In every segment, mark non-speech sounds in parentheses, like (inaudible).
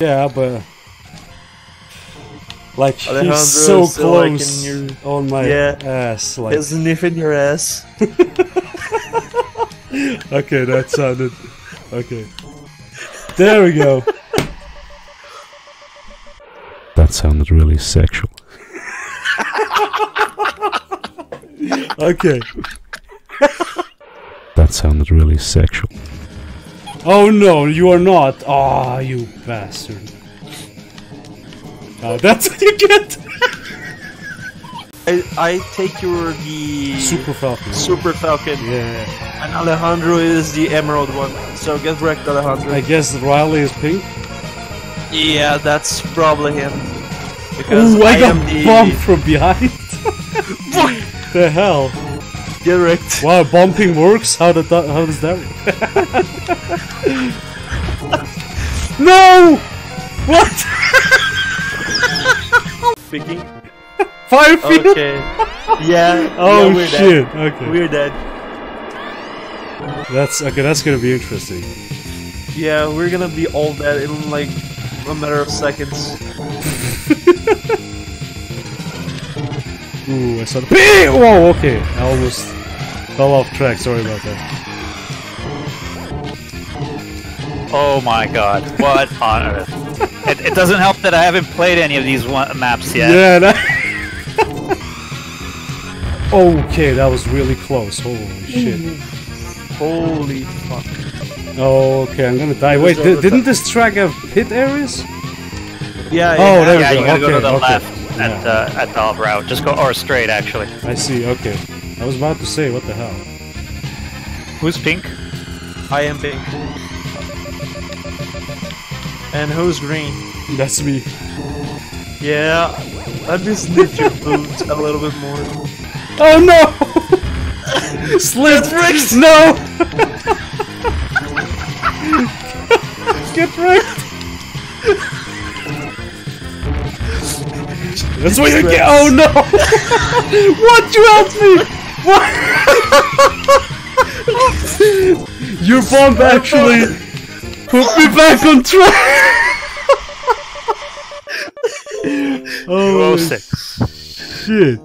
Yeah, but like Alejandro he's so is still, like, close your- on my Yeah. ass. Like There's a sniff in your ass. (laughs) okay, that sounded okay. There we go. That sounded really sexual. (laughs) okay. (laughs) That sounded really sexual. Oh no, you are not. Ah, you bastard. Uh, that's what you get. (laughs) I, I take your the Super Falcon. Super Falcon, Yeah. and Alejandro is the Emerald one. So get wrecked, Alejandro. I guess Riley is pink. yeah, that's probably him. Because Ooh, I, I, got am the bumped from behind. The hell? get wrecked. Wow, bumping works. How did that? How does that work? (laughs) no! What? Speaking. Five feet? Okay. (laughs) Yeah. Oh yeah, we're shit! Dead. Okay, We're dead. that's okay. That's gonna be interesting. Yeah, we're gonna be all dead in like a matter of seconds. Ooh, I saw the. Pee! (laughs) Whoa! Okay, I almost fell off track. Sorry about that. Oh my god, what (laughs) on earth? It, it doesn't help that I haven't played any of these one, maps yet. Yeah. That... (laughs) okay, that was really close. Holy shit. Holy fuck. Okay, I'm gonna die. Wait, didn't this track have pit areas? Yeah. Oh, yeah. there we Yeah, go. you gotta go to Okay, the okay. left Yeah. at, uh, at the route. Just go, or straight actually. I see. Okay, I was about to say, what the hell? Who's pink? I am pink. And who's green? That's me. Yeah, let me sniff your boot a little bit more. Oh no! (laughs) Slip! No! (laughs) Get wrecked! That's what you get! Oh no! (laughs) what? You helped me! What? (laughs) Your bomb actually put me back on track! (laughs) oh 206. shit!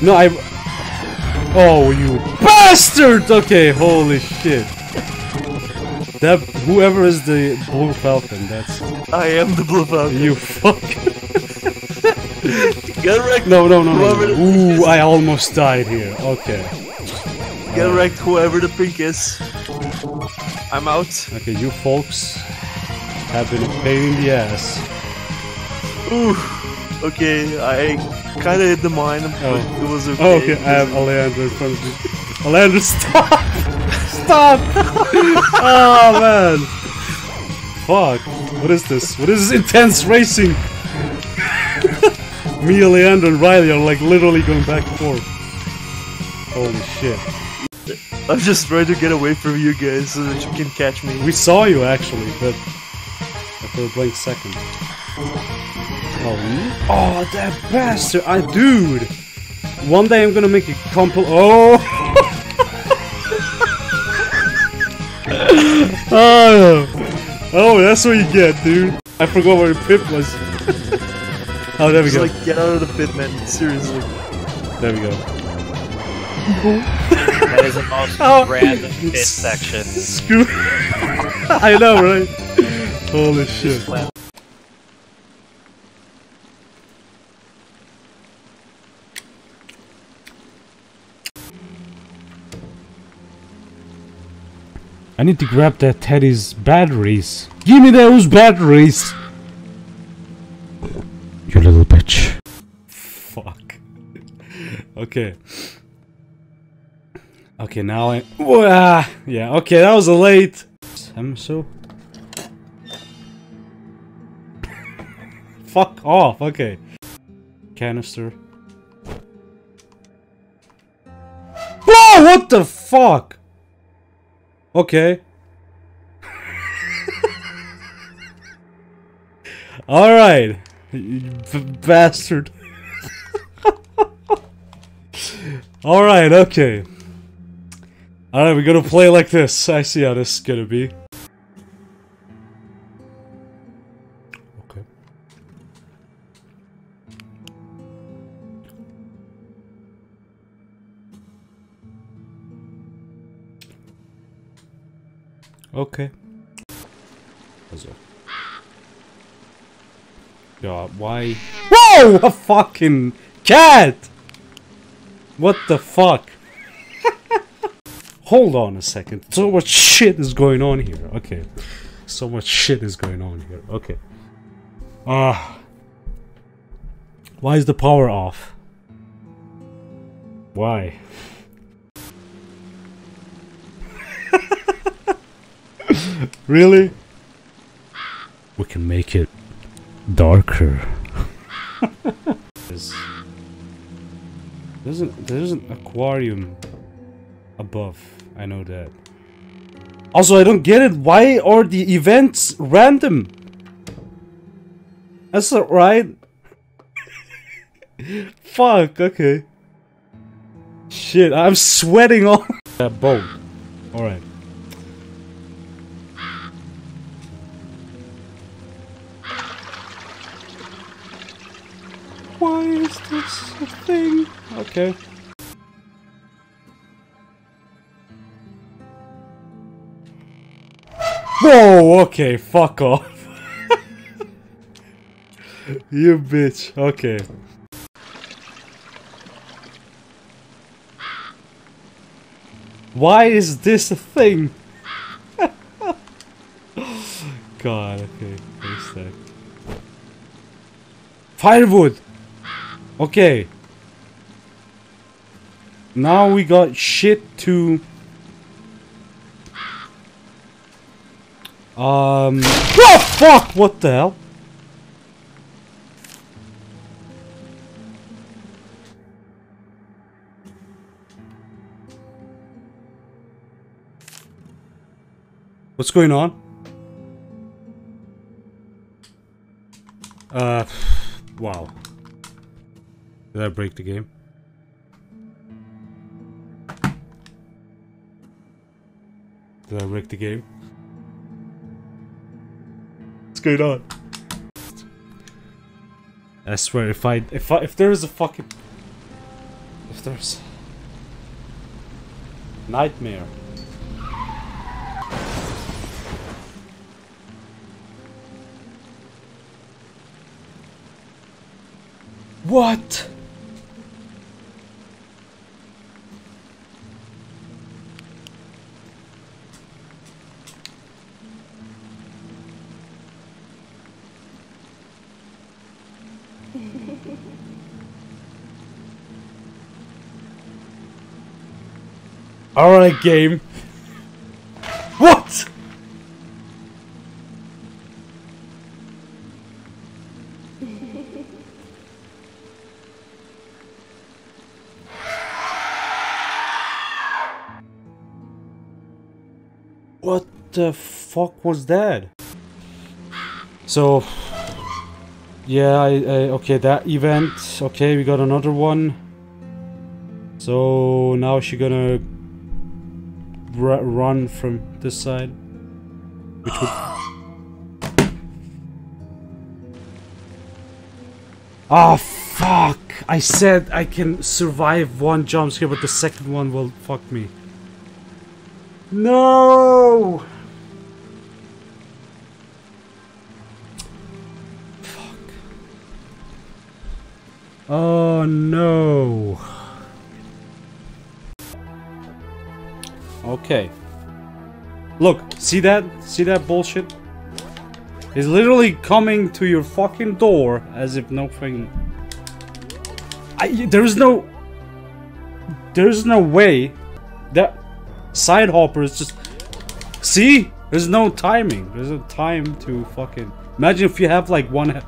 No, I. Oh, you bastard! Okay, holy shit. That whoever is the blue falcon, that's I am the blue falcon. you. Fuck. (laughs) Get wrecked. No, no, no, no. No. Ooh. I almost died here. Okay, Get wrecked, whoever the pink is. I'm out. okay, you folks have been a pain in the ass. Ooh. Okay, I kind of hit the mine, but Oh. it was okay. Oh, okay, I have Alejandro in front of me. Alejandro, stop! (laughs) Stop! (laughs) oh man! Fuck! What is this? What is this intense racing? (laughs) me, Alejandro, and Riley are like literally going back and forth. Holy shit! I'm just trying to get away from you guys so that you can catch me. We saw you actually, but after a blank second. Oh, oh, that bastard! I, dude. One day I'm gonna make a compil. Oh. (laughs) oh. Oh, that's what you get, dude. I forgot where the pit was. (laughs) oh, there we Just go. like get out of the pit, man. Seriously. There we go. That is the most Oh. random bit section. (laughs) Screw. (laughs) I know, right? Holy shit. I need to grab that Teddy's batteries. Give me those batteries! You little bitch. Fuck. (laughs) okay. Okay, now I. Wah! Yeah, okay, that was a late. I'm so. (laughs) Fuck off, okay. Canister. Whoa, what the fuck? Okay. Alright. You b- bastard. (laughs) Alright, okay. Alright, we're gonna play like this. I see how this is gonna be. Okay. Up? God, why? Whoa! A fucking cat! What the fuck? Hold on a second. So much shit is going on here. Okay. So much shit is going on here. Okay. Ah. why is the power off? Why? Really? We can make it darker. there's, there's, an, there's an aquarium above. I know that. Also, I don't get it. Why are the events random? That's not right. (laughs) Fuck, okay. Shit, I'm sweating on (laughs) that boat. Alright. Why is this a thing? Okay. Whoa, okay, fuck off. (laughs) you bitch, okay. Why is this a thing? (laughs) God, okay? Firewood! Okay. Now we got shit to... Um... Oh, fuck! What the hell? What's going on? Uh... Wow. Did I break the game? Did I break the game? What's going on? I swear, if I, if I, if there is a fucking, if there's nightmare. What? (laughs) Alright, game. What? What the fuck was that? So, yeah, I, okay, that event. Okay, we got another one. So now she gonna ru run from this side, which would. Ah, fuck! I said I can survive one jump scare, but the second one will fuck me. No! Oh no. Okay. Look, see that? See that bullshit? It's literally coming to your fucking door as if nothing... I, there's no... There's no way that side hopper is just... See? There's no timing. There's no time to fucking... Imagine if you have like one...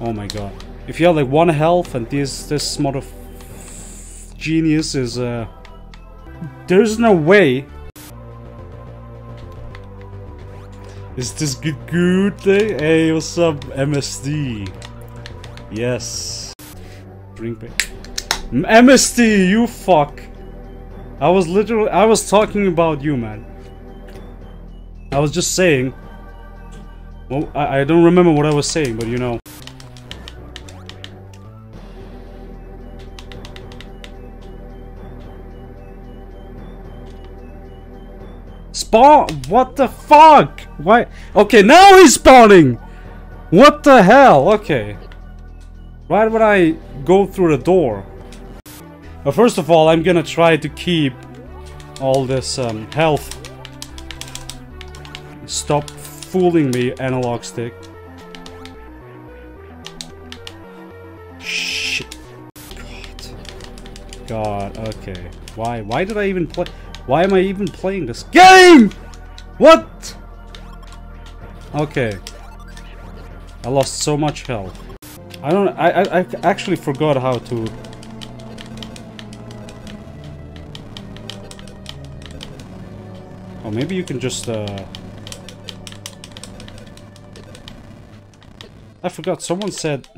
Oh my god. If you have like one health and this this mod of genius is uh there's no way Is this good good thing? Hey, what's up, MSD? Yes. Break. M- MSD, you fuck. I was literally, I was talking about you, man. I was just saying. Well, I, I don't remember what I was saying, but you know. Spawn? What the fuck? Why? Okay, now he's spawning! What the hell? Okay. Why would I go through the door? Well, first of all, I'm gonna try to keep all this um, health. Stop fooling me, analog stick. Shit. God. God, okay. Why? Why did I even play? Why am I even playing this game? What? Okay. I lost so much health. I don't. I, I, I actually forgot how to. Oh, maybe you can just. Uh... I forgot. Someone said.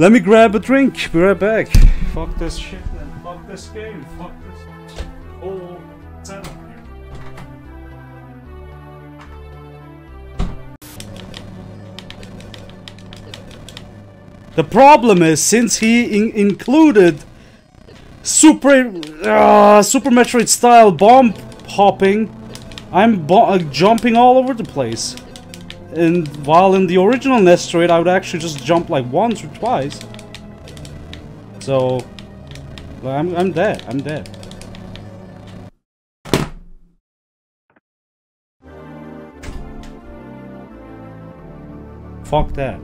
Let me grab a drink. Be right back. Fuck this shit, man. Fuck this game. Fuck this whole setup here. The problem is, since he in included Super uh, Super Metroid style bomb hopping, I'm bo uh, jumping all over the place. And while in the original Nestroid, I would actually just jump like once or twice. So, I'm I'm dead. I'm dead. Fuck that.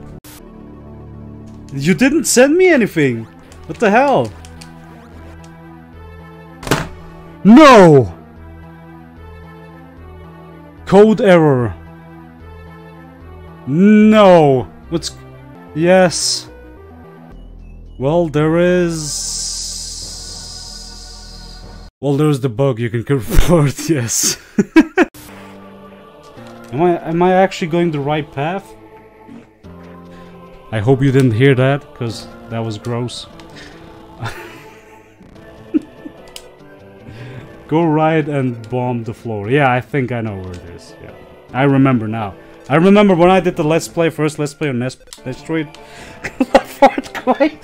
You didn't send me anything. What the hell? No! Code error. No! What's... Yes. Well, there is... Well, there's the bug you can convert, (laughs) yes. (laughs) am I am I actually going the right path? I hope you didn't hear that, because that was gross. (laughs) Go right and bomb the floor. Yeah, I think I know where it is. Yeah, I remember now. I remember when I did the Let's Play, first Let's Play on Nestroid. Fart quite.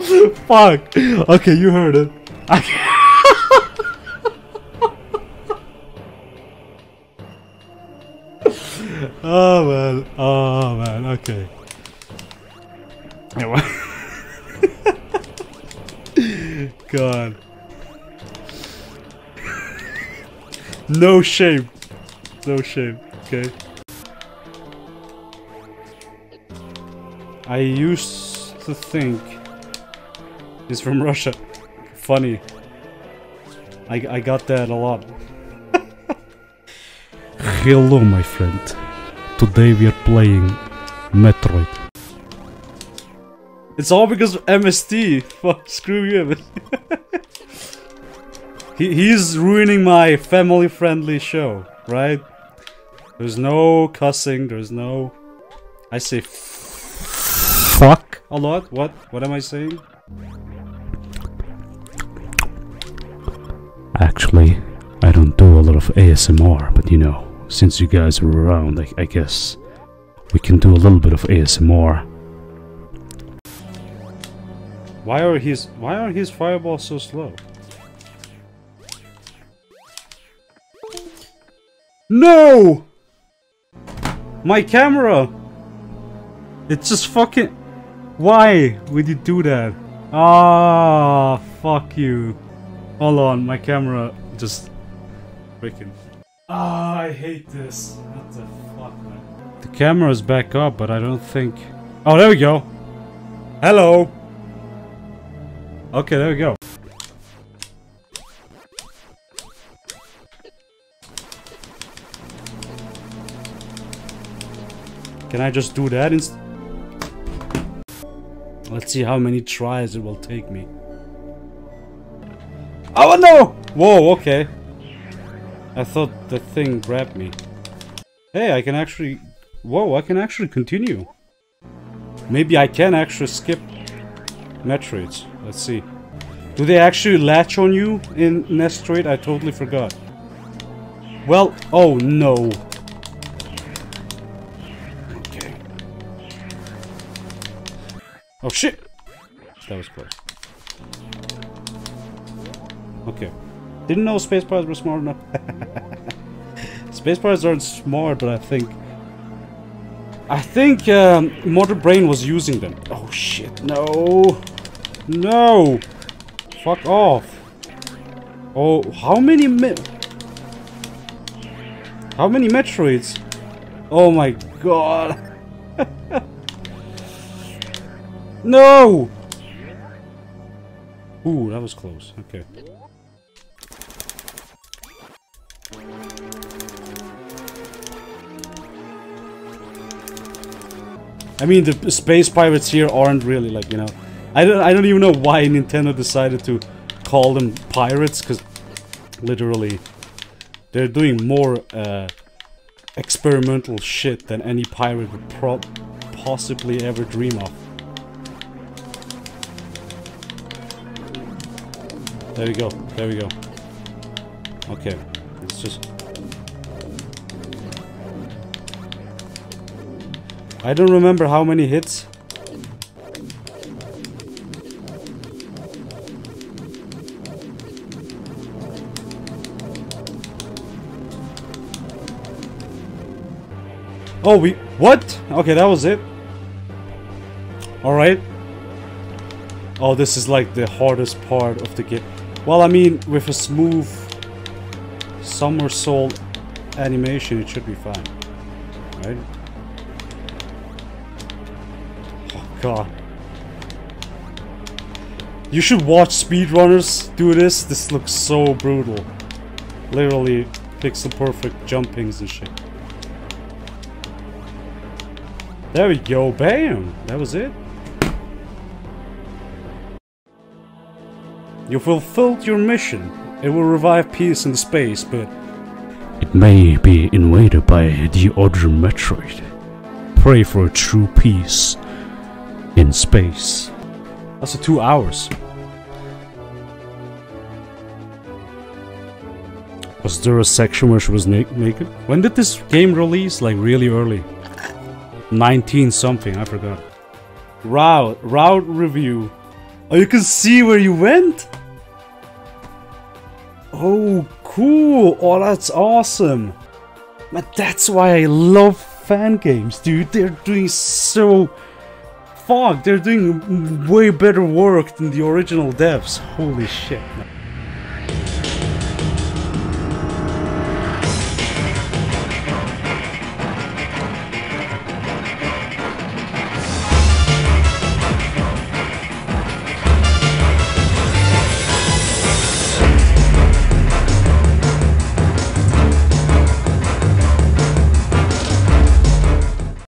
(laughs) Fuck. Okay, you heard it. (laughs) oh man. Oh man. Okay. Anyway. (laughs) God. No shame. No shame. Okay. I used to think he's from Russia. Funny. I, I got that a lot. (laughs) Hello, my friend. Today we are playing Metroid. It's all because of MST. (laughs) Fuck, screw you. (laughs) he, he's ruining my family-friendly show, right? There's no cussing, there's no... I say fuck a lot. What? What am I saying? Actually, I don't do a lot of ASMR, but you know, since you guys are around, I, I guess we can do a little bit of ASMR. Why are his why are his fireballs so slow? No! My camera! It's just fucking... Why would you do that? Ah, fuck you. Hold on, my camera just... Freaking... Ah, I hate this. What the fuck, man? The camera's back up, but I don't think... Oh, there we go. Hello. Okay, there we go. Can I just do that inst- Let's see how many tries it will take me. Oh no! Whoa, okay. I thought the thing grabbed me. Hey, I can actually... Whoa, I can actually continue. Maybe I can actually skip Metroids. Let's see. Do they actually latch on you in Nestroid? I totally forgot. Well, oh no. Oh shit! That was close. Okay. Didn't know space pirates were smart enough. (laughs) space pirates aren't smart, but I think... I think um, Mother Brain was using them. Oh shit, no! No! Fuck off! Oh, how many me- How many Metroids? Oh my god! (laughs) no! Ooh, that was close. Okay. I mean, the space pirates here aren't really like, you know... I don't, I don't even know why Nintendo decided to call them pirates, because literally they're doing more uh, experimental shit than any pirate would possibly ever dream of. There we go, there we go. Okay, let's just... I don't remember how many hits. Oh, we... What? Okay, that was it. Alright. Oh, this is like the hardest part of the game. Well, I mean, with a smooth somersault animation, it should be fine. Right? Oh, God. You should watch speedrunners do this. This looks so brutal. Literally pixel perfect jumpings and shit. There we go, bam! That was it. You fulfilled your mission. It will revive peace in space, but... It may be invaded by the other Metroid. Pray for a true peace in space. That's a two hours. Was there a section where she was na naked? When did this game release? Like really early. 19 something, I forgot. Route, route review. Oh, you can see where you went? Oh, cool. Oh, that's awesome. Man, that's why I love fan games, dude. They're doing so... Fuck, they're doing way better work than the original devs. Holy shit, man.